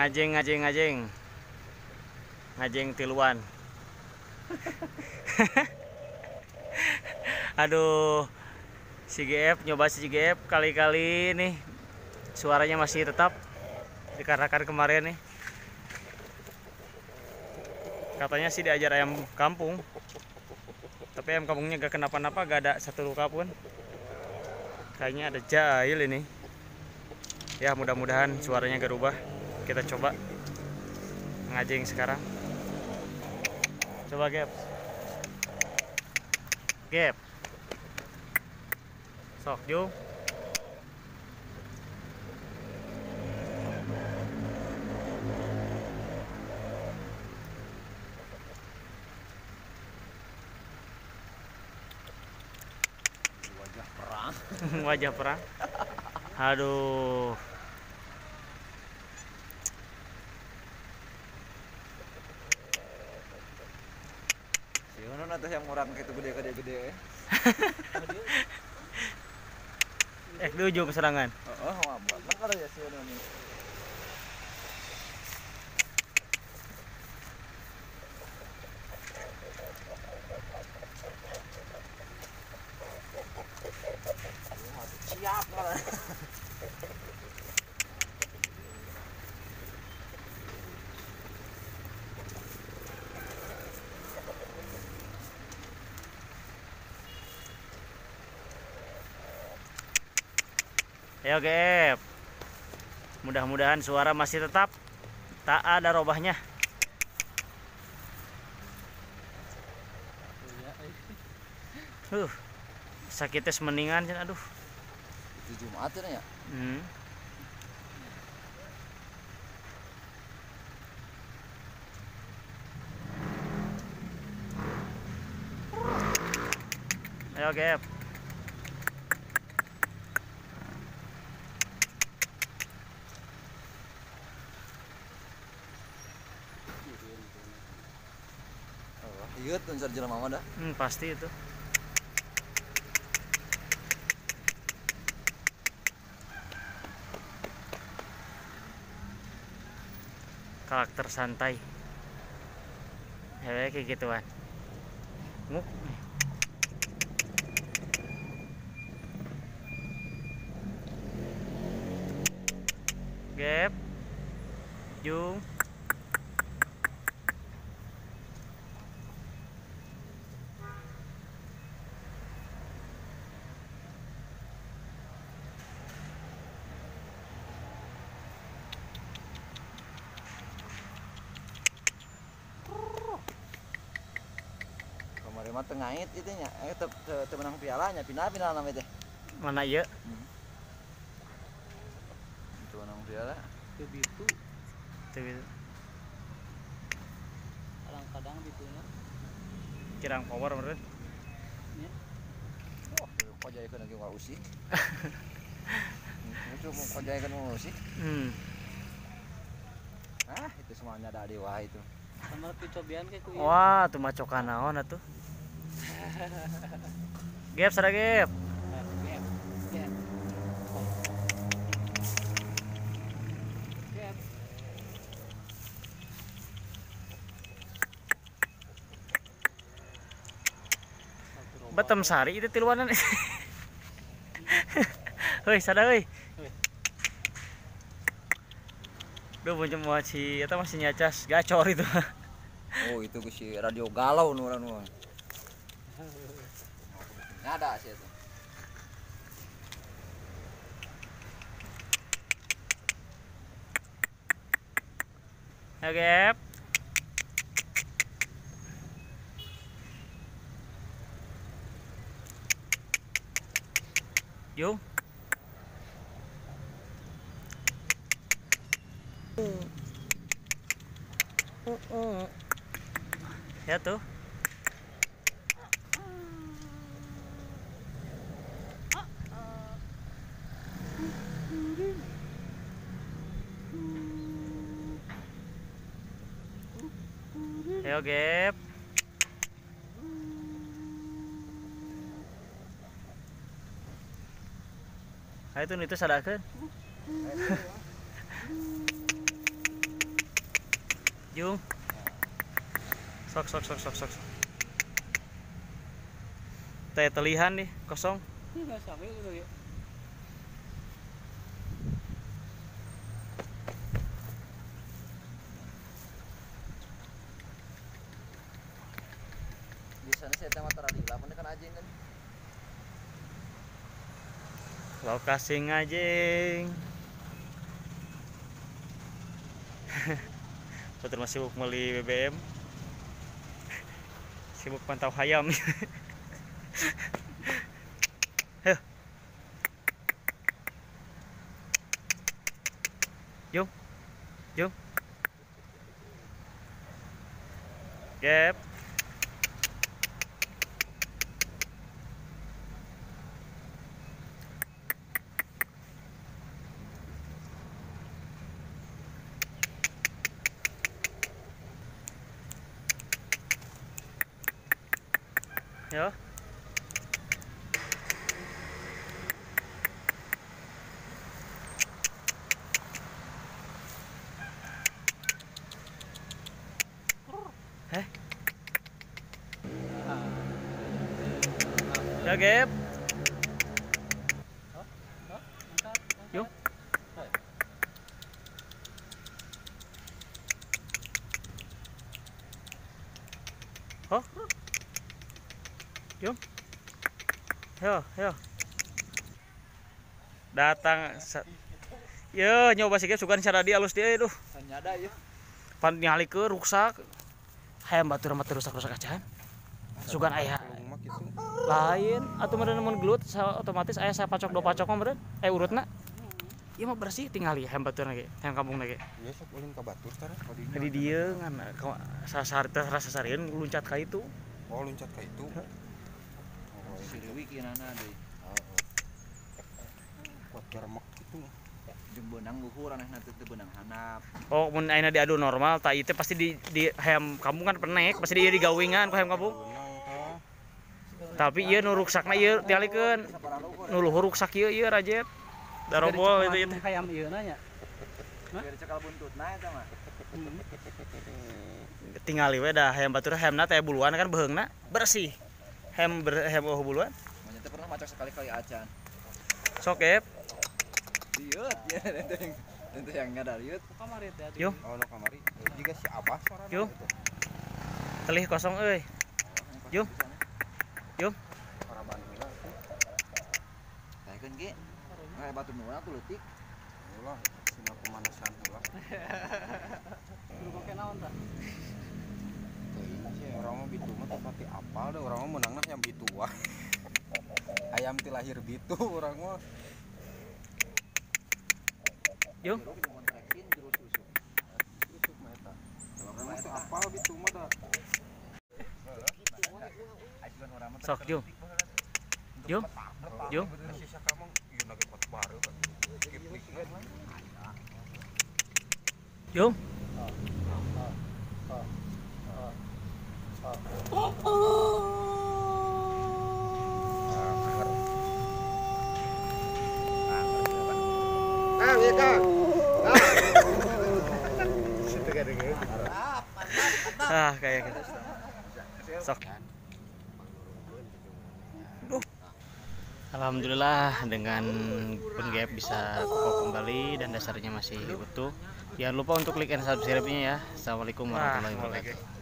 ngajeng ngajeng ngajeng. Ngajeng tiluan. Aduh si nyoba si kali-kali nih. Suaranya masih tetap dikarenakan kemarin nih. Katanya sih diajar ayam kampung. Tapi ayam kampungnya gak kenapa-napa gak ada satu luka pun. Kayaknya ada jahil ini. Ya mudah-mudahan suaranya gak rubah kita coba ngajeng sekarang. Coba gap. Gap. Sok Jung wajah perang. Wajah perang. Aduh si mana nanti yang orang gitu gede gede gede? Eh di ujung serangan oh oh apa bakal ya si mana Ayo Gep. Mudah-mudahan suara masih tetap. Tak ada robahnya. Huh, sakitnya semeningan aduh. Itu Jumat ya? Hmm. Ayo Gep iya tuh jelema mah dah. Hmm, Pasti itu. Karakter santai. Ya kayak gituan. Nguk Gap. Jung mah tengahit itu nya eh te, te, te menang pialanya pindah pindah namanya teh. Mana iya? Itu menang piala. Ke bitu Tuh, gitu. kadang-kadang bitunya Kirang power meren oh kok jadi kan lagi nggak usih itu mau kok jadi kan mau usih hmm. ah itu semuanya ada di wah itu. Sama kecobian kayak Wah, tuh macokan naon atuh. Gap sada gap. Betem sari itu tiluanan. Heuy, sada euy. Duh, punya mau si eta masih nyacas gacor itu. oh itu si radio galau nu orang nu ada sih itu Ayo gap. Yung. Ya tuh. Ayo gap. Ayo tuh itu sadakeun. Jung. Sok sok sok sok sok. Teh telihan nih kosong. Sampai itu ya. Sana kan kan. Lokasi ngajeng. Puter masih sibuk beli BBM. Sibuk pantau hayam. Jung. Jung. Gap. Ya. Heh. Ya, Gap. Yuk. Oh. Yo, yo. Datang Yo, nyoba sih sugan cara dia alus dia itu. Hanya ada ya. Pan nyali ke rusak. Hayam batur mah rusak rusak acan. Sugan aya rumah gitu lain atau meureun mun gelut otomatis aya saya pacok do pacok mah meureun. Eh urutna. Ieu mah bersih tinggal ya hayam batur ge, hayam kampung ge. ya sok ulin ka batur tara Di dieu ngan sasar rasa sarieun luncat ka itu. oh loncat ka itu Si Dewi kinana deui. kuat germek gitu Jeung beunang luhur aneh nanti teu beunang hanap. Oh, mun ayeuna diadu normal, tak itu pasti di di hayam kampung kan penek, pasti dia digawingan ku hayam kampung. Tapi ieu nu ruksakna ieu tialikeun. Nu luhur ruksak ieu ieu rajet. Darobol itu itu. Hayam ieu nanya. Biar cekal buntutna eta mah. Tingali we dah hayam batur hayamna teh buluan kan beheungna bersih. Hayam ber, hayam oh buluan. Teh pernah macak sekali-kali acan. Sok ep. Diut ya ente yang ente yang ngadar yut. Kamari teh. Yo. oh no kamari jika si abah suara Yuk. Telih kosong euy. Yuk. Yuk. para bandula Taikeun ge. Kayak batu nuana tuh leutik. ulah sina pemanasan ulah Kudu pake naon tah? sih orang mah bitu mah tepati apal deh. Orang mah menangna yang bitu wah. Ayam ti lahir bitu orang mah. Yuk. Jero kita kontrekin terus usuk. Rusuk mah eta orang mah teu apal bitu mah da Ajuan urang mah Sok Jung. Jung. Jung. sisa kan nih Jung. Kang, ya Kang. Ah, kayak gitu. Sok. Alhamdulillah dengan pun gap bisa kokoh kembali dan dasarnya masih utuh. Jangan lupa untuk klik and subscribe-nya ya. Assalamualaikum warahmatullahi wabarakatuh.